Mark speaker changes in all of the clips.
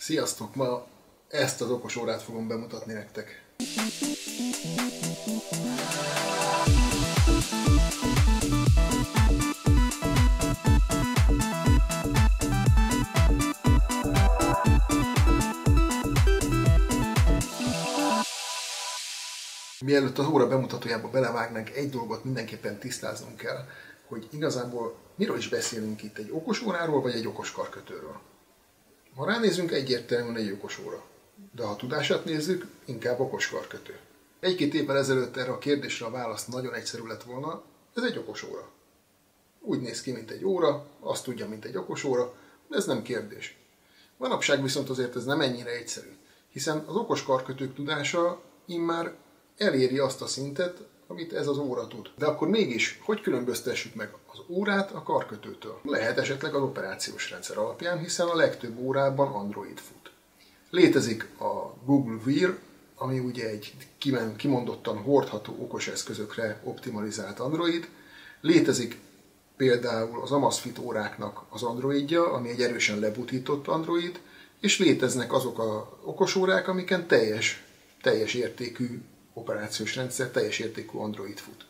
Speaker 1: Sziasztok! Ma ezt az okos órát fogom bemutatni nektek. Mielőtt az óra bemutatójába belevágnánk, egy dolgot mindenképpen tisztáznunk kell, hogy igazából miről is beszélünk itt, egy okos óráról vagy egy okos karkötőről. Ha ránézünk, egyértelműen egy okos óra. De ha a tudását nézzük, inkább okos karkötő. Egy-két évvel ezelőtt erre a kérdésre a válasz nagyon egyszerű lett volna, ez egy okos óra. Úgy néz ki, mint egy óra, azt tudja, mint egy okos óra, de ez nem kérdés. Manapság viszont azért ez nem ennyire egyszerű, hiszen az okos karkötők tudása immár eléri azt a szintet, amit ez az óra tud. De akkor mégis, hogy különböztessük meg az órát a karkötőtől? Lehet esetleg az operációs rendszer alapján, hiszen a legtöbb órában Android fut. Létezik a Google Wear, ami ugye egy kimondottan hordható okos eszközökre optimalizált Android. Létezik például az Amazfit óráknak az Androidja, ami egy erősen lebutított Android, és léteznek azok a okosórák, amiken teljes, teljes értékű operációs rendszer, teljes értékű Android fut.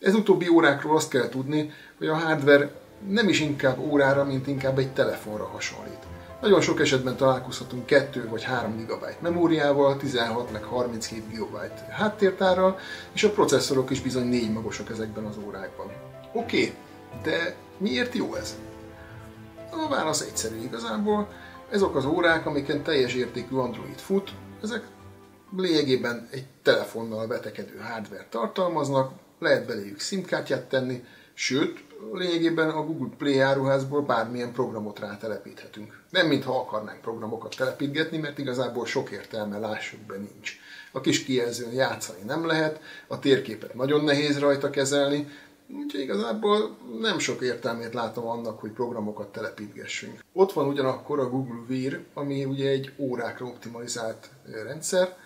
Speaker 1: Ez utóbbi órákról azt kell tudni, hogy a hardware nem is inkább órára, mint inkább egy telefonra hasonlít. Nagyon sok esetben találkozhatunk 2 vagy 3 GB memóriával, 16 meg 32 GB háttértárral, és a processzorok is bizony négy magosak ezekben az órákban. Oké, okay, de miért jó ez? A válasz egyszerű igazából. Ezek az órák, amiken teljes értékű Android fut, ezek lényegében egy telefonnal vetekedő hardware tartalmaznak, lehet beléjük SIM-kártyát tenni, sőt, lényegében a Google Play áruházból bármilyen programot rátelepíthetünk. Nem mintha akarnánk programokat telepítgetni, mert igazából sok értelme, lássuk be, nincs. A kis kijelzőn játszani nem lehet, a térképet nagyon nehéz rajta kezelni, úgyhogy igazából nem sok értelmét látom annak, hogy programokat telepítgessünk. Ott van ugyanakkor a Google Wear, ami ugye egy órákra optimalizált rendszer,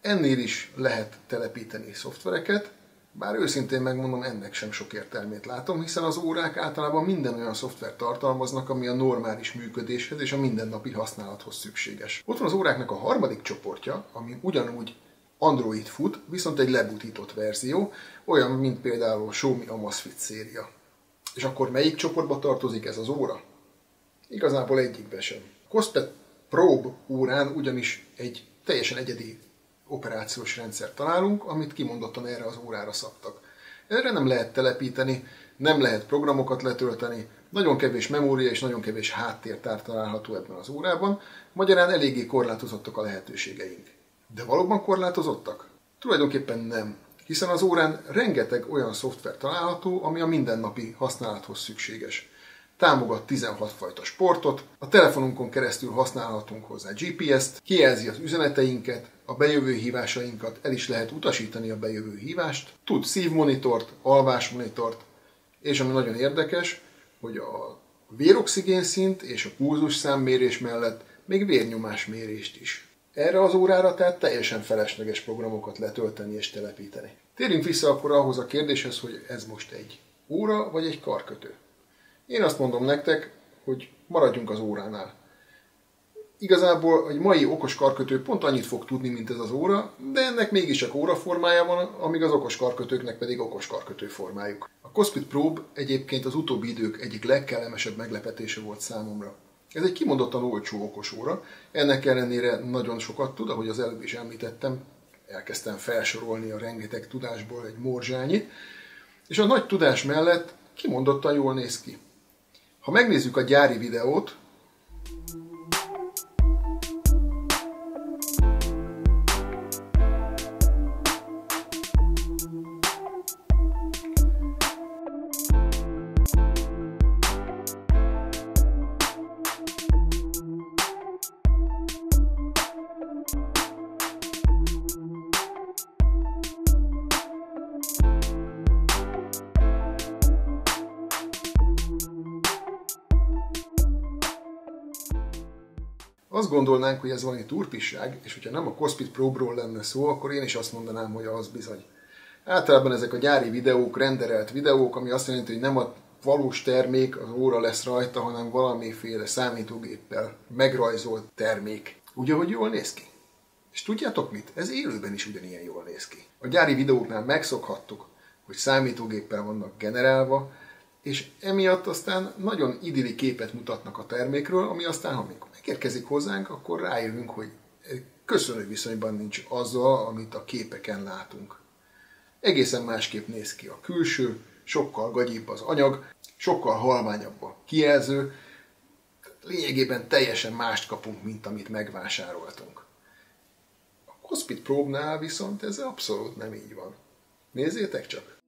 Speaker 1: Ennél is lehet telepíteni szoftvereket, bár őszintén megmondom, ennek sem sok értelmét látom, hiszen az órák általában minden olyan szoftvert tartalmaznak, ami a normális működéshez és a mindennapi használathoz szükséges. Ott van az óráknak a harmadik csoportja, ami ugyanúgy Android fut, viszont egy lebutított verzió, olyan, mint például a Xiaomi Amazfit széria. És akkor melyik csoportba tartozik ez az óra? Igazából egyikbe sem. Cospet Probe órán ugyanis egy teljesen egyedi operációs rendszer találunk, amit kimondottan erre az órára szabtak. Erre nem lehet telepíteni, nem lehet programokat letölteni, nagyon kevés memória és nagyon kevés háttértár található ebben az órában, magyarán eléggé korlátozottak a lehetőségeink. De valóban korlátozottak? Tulajdonképpen nem, hiszen az órán rengeteg olyan szoftver található, ami a mindennapi használathoz szükséges támogat 16 fajta sportot, a telefonunkon keresztül használhatunk hozzá GPS-t, kijelzi az üzeneteinket, a bejövő hívásainkat, el is lehet utasítani a bejövő hívást, tud szívmonitort, alvásmonitort, és ami nagyon érdekes, hogy a véroxigén szint és a pulzus számmérés mellett még vérnyomásmérést is. Erre az órára tehát teljesen felesleges programokat letölteni és telepíteni. Térjünk vissza akkor ahhoz a kérdéshez, hogy ez most egy óra vagy egy karkötő. Én azt mondom nektek, hogy maradjunk az óránál. Igazából egy mai okos karkötő pont annyit fog tudni, mint ez az óra, de ennek mégis csak óra formája van, amíg az okos karkötőknek pedig okos karkötő formájuk. A Cospit Probe egyébként az utóbbi idők egyik legkellemesebb meglepetése volt számomra. Ez egy kimondottan olcsó okos óra, ennek ellenére nagyon sokat tud, ahogy az előbb is említettem, elkezdtem felsorolni a rengeteg tudásból egy morzsányit, és a nagy tudás mellett kimondottan jól néz ki. Ha megnézzük a gyári videót, azt gondolnánk, hogy ez valami turpisság, és hogyha nem a Cospit Probe-ról lenne szó, akkor én is azt mondanám, hogy az bizony. Általában ezek a gyári videók, renderelt videók, ami azt jelenti, hogy nem a valós termék, az óra lesz rajta, hanem valamiféle számítógéppel megrajzolt termék. Ugye, hogy jól néz ki? És tudjátok mit? Ez élőben is ugyanilyen jól néz ki. A gyári videóknál megszokhattuk, hogy számítógéppel vannak generálva, és emiatt aztán nagyon idilli képet mutatnak a termékről, ami aztán, ha megérkezik hozzánk, akkor rájövünk, hogy köszönő viszonyban nincs azzal, amit a képeken látunk. Egészen másképp néz ki a külső, sokkal gagyibb az anyag, sokkal halványabb a kijelző, lényegében teljesen mást kapunk, mint amit megvásároltunk. A Cospit Probe-nál viszont ez abszolút nem így van. Nézzétek csak!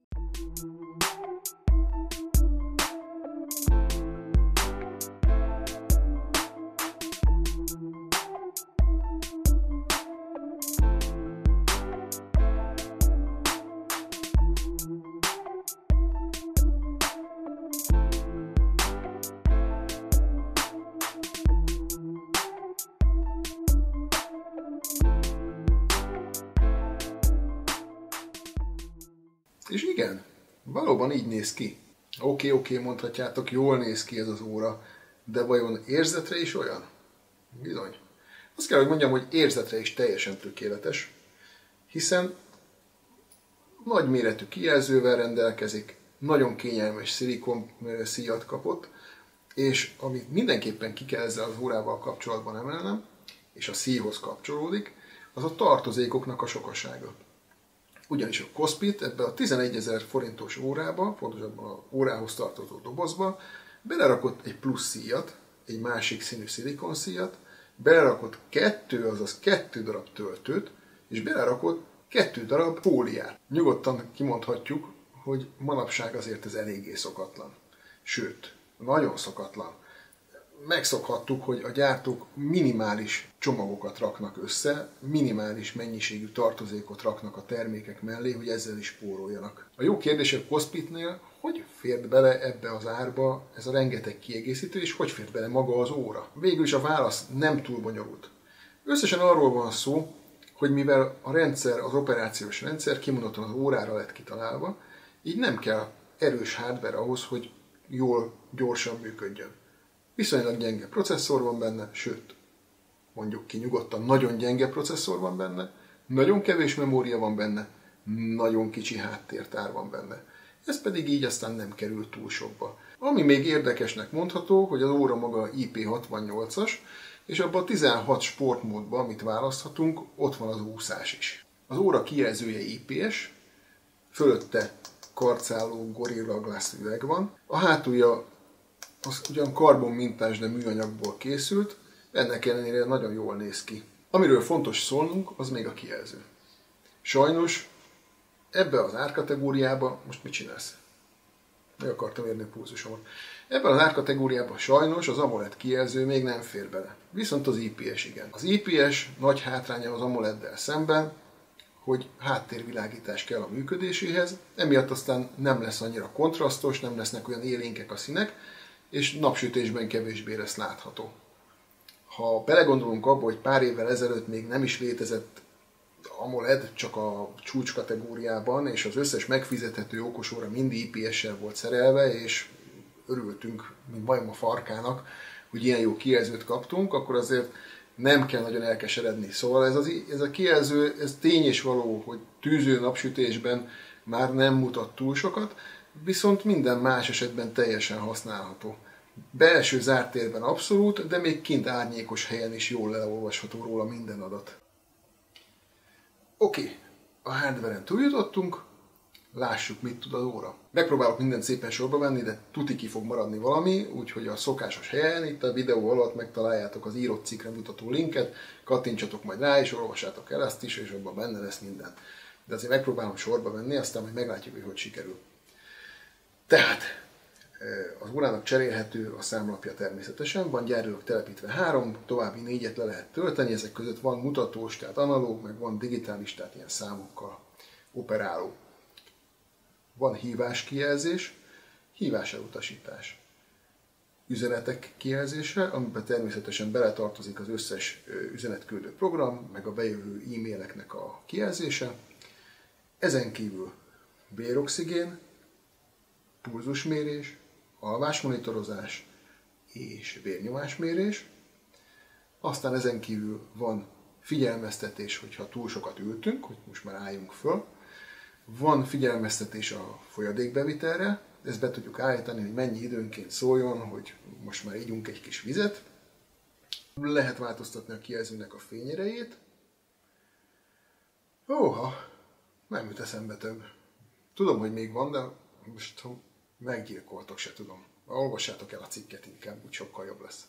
Speaker 1: És igen, valóban így néz ki. Oké, okay, oké, okay, mondhatjátok, jól néz ki ez az óra, de vajon érzetre is olyan? Bizony. Azt kell, hogy mondjam, hogy érzetre is teljesen tökéletes, hiszen nagy méretű kijelzővel rendelkezik, nagyon kényelmes szilikon szíjat kapott, és amit mindenképpen ki kell ezzel az órával kapcsolatban emelnem, és a szíjhoz kapcsolódik, az a tartozékoknak a sokasága ugyanis a Cospit ebbe a 11 ezer forintos órába, pontosabban a órához tartozó dobozba, belerakott egy plusz szíjat, egy másik színű szilikon szíjat, belerakott kettő, azaz kettő darab töltőt, és belerakott kettő darab fóliát. Nyugodtan kimondhatjuk, hogy manapság azért ez eléggé szokatlan. Sőt, nagyon szokatlan megszokhattuk, hogy a gyártók minimális csomagokat raknak össze, minimális mennyiségű tartozékot raknak a termékek mellé, hogy ezzel is spóroljanak. A jó kérdés a Cospitnél, hogy fért bele ebbe az árba ez a rengeteg kiegészítő, és hogy fért bele maga az óra? Végül is a válasz nem túl bonyolult. Összesen arról van szó, hogy mivel a rendszer, az operációs rendszer kimondottan az órára lett kitalálva, így nem kell erős hardware ahhoz, hogy jól, gyorsan működjön. Viszonylag gyenge processzor van benne, sőt, mondjuk ki nyugodtan, nagyon gyenge processzor van benne, nagyon kevés memória van benne, nagyon kicsi háttértár van benne. Ez pedig így aztán nem kerül túl sokba. Ami még érdekesnek mondható, hogy az óra maga IP68-as, és abban a 16 sportmódban, amit választhatunk, ott van az úszás is. Az óra kijelzője IPS, fölötte karcáló Gorilla Glass üveg van, a hátulja az ugyan karbon mintás, de műanyagból készült, ennek ellenére nagyon jól néz ki. Amiről fontos szólnunk, az még a kijelző. Sajnos ebbe az árkategóriába, most mit csinálsz? Meg akartam érni a pulzusomat. Ebben az árkategóriában sajnos az AMOLED kijelző még nem fér bele. Viszont az IPS igen. Az IPS nagy hátránya az AMOLED-del szemben, hogy háttérvilágítás kell a működéséhez, emiatt aztán nem lesz annyira kontrasztos, nem lesznek olyan élénkek a színek, és napsütésben kevésbé lesz látható. Ha belegondolunk abba, hogy pár évvel ezelőtt még nem is létezett AMOLED csak a csúcs kategóriában, és az összes megfizethető okosóra mind IPS-sel volt szerelve, és örültünk, mint majom a farkának, hogy ilyen jó kijelzőt kaptunk, akkor azért nem kell nagyon elkeseredni. Szóval ez, az, ez a kijelző, ez tény és való, hogy tűző napsütésben már nem mutat túl sokat, viszont minden más esetben teljesen használható. Belső zárt térben abszolút, de még kint árnyékos helyen is jól leolvasható róla minden adat. Oké, okay. a hardware-en túljutottunk, lássuk, mit tud az óra. Megpróbálok minden szépen sorba venni, de tuti ki fog maradni valami, úgyhogy a szokásos helyen, itt a videó alatt megtaláljátok az írott cikkre mutató linket, kattintsatok majd rá, és olvassátok el ezt is, és abban benne lesz minden. De azért megpróbálom sorba venni, aztán majd meglátjuk, hogy hogy sikerül. Tehát az órának cserélhető a számlapja természetesen, van gyárők telepítve három, további négyet le lehet tölteni, ezek között van mutatós, tehát analóg, meg van digitális, tehát ilyen számokkal operáló. Van hívás kijelzés, hívás elutasítás. Üzenetek kijelzése, amiben természetesen beletartozik az összes üzenetküldő program, meg a bejövő e-maileknek a kijelzése. Ezen kívül véroxigén, pulzusmérés, alvásmonitorozás és vérnyomásmérés. Aztán ezen kívül van figyelmeztetés, hogyha túl sokat ültünk, hogy most már álljunk föl. Van figyelmeztetés a folyadékbevitelre, ezt be tudjuk állítani, hogy mennyi időnként szóljon, hogy most már ígyunk egy kis vizet. Lehet változtatni a kijelzőnek a fényerejét. Óha, nem jut eszembe több. Tudom, hogy még van, de most meggyilkoltok, se tudom. Olvassátok el a cikket inkább, úgy sokkal jobb lesz.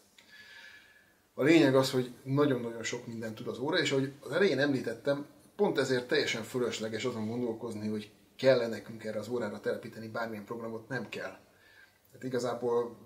Speaker 1: A lényeg az, hogy nagyon-nagyon sok mindent tud az óra, és ahogy az elején említettem, pont ezért teljesen fölösleges azon gondolkozni, hogy kell-e nekünk erre az órára telepíteni bármilyen programot, nem kell. Hát igazából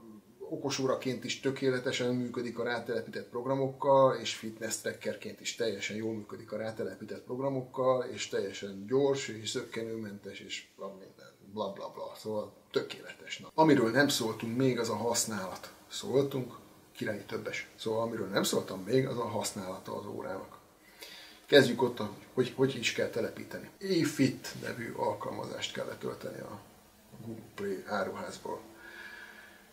Speaker 1: okosóraként is tökéletesen működik a rátelepített programokkal, és fitness trackerként is teljesen jól működik a rátelepített programokkal, és teljesen gyors, és szökkenőmentes, és minden, bla bla bla. Szóval tökéletes. Na. Amiről nem szóltunk még, az a használat. Szóltunk, királyi többes. Szóval amiről nem szóltam még, az a használata az órának. Kezdjük ott, hogy hogy is kell telepíteni. eFit nevű alkalmazást kell letölteni a Google Play áruházból.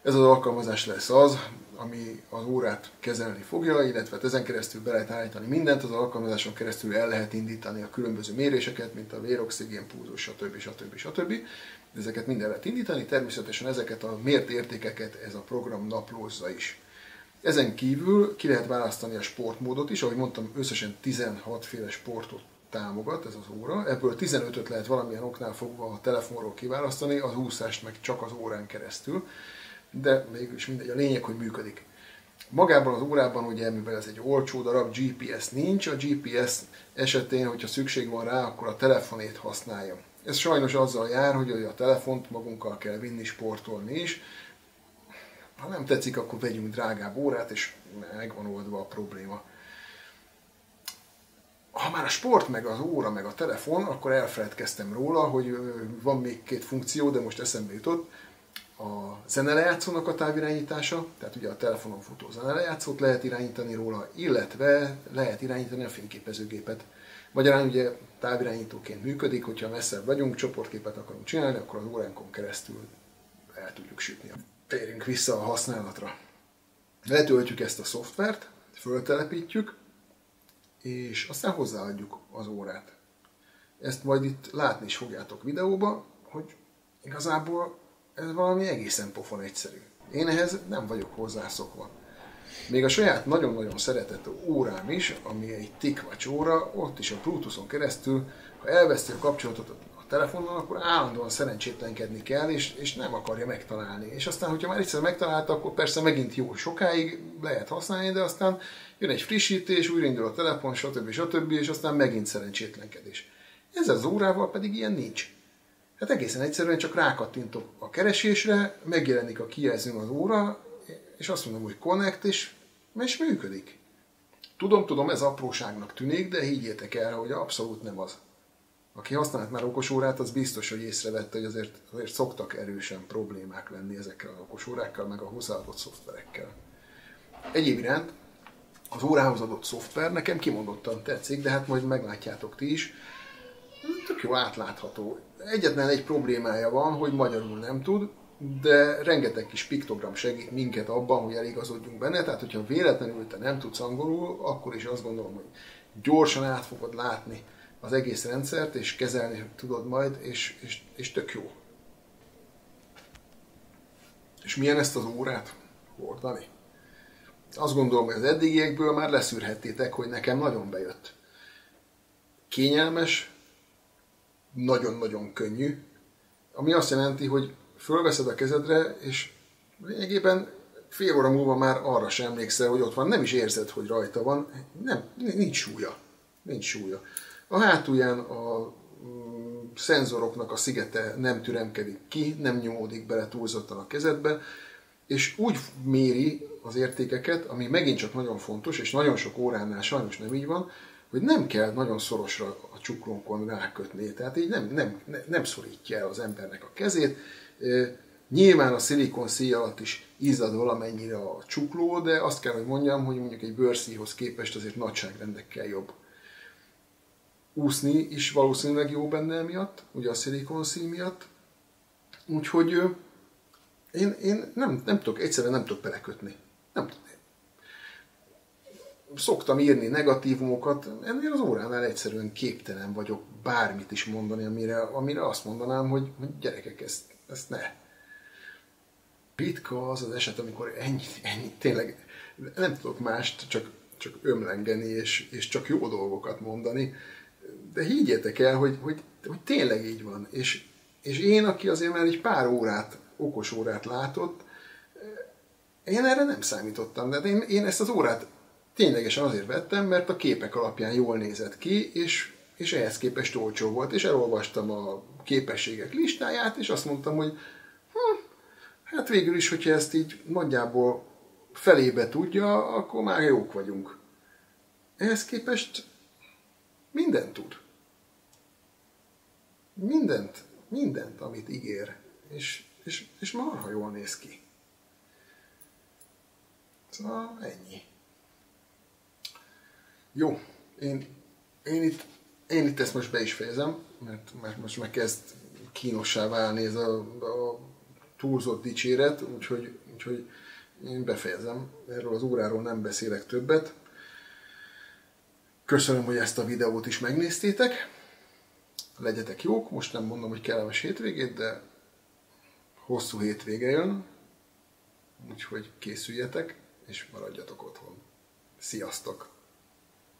Speaker 1: Ez az alkalmazás lesz az, ami az órát kezelni fogja, illetve ezen keresztül be lehet állítani mindent, az alkalmazáson keresztül el lehet indítani a különböző méréseket, mint a véroxigén, púzus, stb. stb. stb. Ezeket minden lehet indítani, természetesen ezeket a mért értékeket ez a program naplózza is. Ezen kívül ki lehet választani a sportmódot is, ahogy mondtam, összesen 16 féle sportot támogat ez az óra. Ebből 15-öt lehet valamilyen oknál fogva a telefonról kiválasztani, az úszást meg csak az órán keresztül, de mégis mindegy, a lényeg, hogy működik. Magában az órában, ugye, mivel ez egy olcsó darab, GPS nincs, a GPS esetén, hogyha szükség van rá, akkor a telefonét használja. Ez sajnos azzal jár, hogy a telefont magunkkal kell vinni sportolni is, ha nem tetszik, akkor vegyünk drágább órát, és megvan oldva a probléma. Ha már a sport, meg az óra, meg a telefon, akkor elfeledkeztem róla, hogy van még két funkció, de most eszembe jutott. A zenelejátszónak a távirányítása, tehát ugye a telefonon futó zenelejátszót lehet irányítani róla, illetve lehet irányítani a fényképezőgépet. Magyarán ugye távirányítóként működik, hogyha messzebb vagyunk, csoportképet akarunk csinálni, akkor az óránkon keresztül el tudjuk sütni térjünk vissza a használatra. Letöltjük ezt a szoftvert, föltelepítjük, és aztán hozzáadjuk az órát. Ezt majd itt látni is fogjátok videóba, hogy igazából ez valami egészen pofon egyszerű. Én ehhez nem vagyok hozzászokva. Még a saját nagyon-nagyon szeretett órám is, ami egy TicWatch óra, ott is a Bluetooth-on keresztül, ha elveszti a kapcsolatot telefonnal, akkor állandóan szerencsétlenkedni kell, és, és nem akarja megtalálni. És aztán, hogyha már egyszer megtalálta, akkor persze megint jó sokáig lehet használni, de aztán jön egy frissítés, újraindul a telefon, stb. stb. és aztán megint szerencsétlenkedés. Ez az órával pedig ilyen nincs. Hát egészen egyszerűen csak rákattintok a keresésre, megjelenik a kijelzőn az óra, és azt mondom, hogy connect, és, és működik. Tudom, tudom, ez apróságnak tűnik, de higgyétek el, hogy abszolút nem az. Aki használt már okosórát, az biztos, hogy észrevette, hogy azért, azért szoktak erősen problémák lenni ezekkel az okosórákkal, meg a hozzáadott szoftverekkel. Egyéb iránt az órához adott szoftver nekem kimondottan tetszik, de hát majd meglátjátok ti is. Tök jó átlátható. Egyetlen egy problémája van, hogy magyarul nem tud, de rengeteg kis piktogram segít minket abban, hogy eligazodjunk benne, tehát hogyha véletlenül te nem tudsz angolul, akkor is azt gondolom, hogy gyorsan át fogod látni az egész rendszert, és kezelni tudod majd, és, és, és tök jó. És milyen ezt az órát hordani? Azt gondolom, hogy az eddigiekből már leszűrhettétek, hogy nekem nagyon bejött. Kényelmes, nagyon-nagyon könnyű, ami azt jelenti, hogy fölveszed a kezedre, és lényegében fél óra múlva már arra sem emlékszel, hogy ott van, nem is érzed, hogy rajta van, nem, nincs súlya. Nincs súlya. A hátulján a mm, szenzoroknak a szigete nem türemkedik ki, nem nyomódik bele túlzottan a kezedbe, és úgy méri az értékeket, ami megint csak nagyon fontos, és nagyon sok óránál sajnos nem így van, hogy nem kell nagyon szorosra a csuklónkon rákötni, tehát így nem, nem, nem szorítja el az embernek a kezét. Nyilván a szilikon szíj alatt is izzad valamennyire a csukló, de azt kell, hogy mondjam, hogy mondjuk egy bőrszíhoz képest azért nagyságrendekkel jobb úszni is valószínűleg jó benne miatt, ugye a szilikonszín miatt. Úgyhogy Én, én nem, nem tudok, egyszerűen nem tudok belekötni. Nem tudok. Szoktam írni negatívumokat, ennél az óránál egyszerűen képtelen vagyok bármit is mondani, amire, amire azt mondanám, hogy, hogy gyerekek, ezt, ezt ne. Ritka az az eset, amikor ennyi, ennyi, tényleg nem tudok mást, csak, csak ömlengeni, és, és csak jó dolgokat mondani. De higgyétek el, hogy, hogy, hogy tényleg így van. És, és én, aki azért már egy pár órát, okos órát látott, én erre nem számítottam. De én, én ezt az órát ténylegesen azért vettem, mert a képek alapján jól nézett ki, és, és ehhez képest olcsó volt. És elolvastam a képességek listáját, és azt mondtam, hogy hm, hát végül is, hogyha ezt így nagyjából felébe tudja, akkor már jók vagyunk. Ehhez képest mindent tud. Mindent, mindent, amit ígér. És, és, és marha jól néz ki. Szóval ennyi. Jó, én, én, itt, én itt ezt most be is fejezem, mert, mert most meg kezd kínossá válni ez a, a túlzott dicséret, úgyhogy, úgyhogy én befejezem. Erről az óráról nem beszélek többet. Köszönöm, hogy ezt a videót is megnéztétek. Legyetek jók, most nem mondom, hogy kellemes hétvégét, de hosszú hétvége jön, úgyhogy készüljetek, és maradjatok otthon. Sziasztok!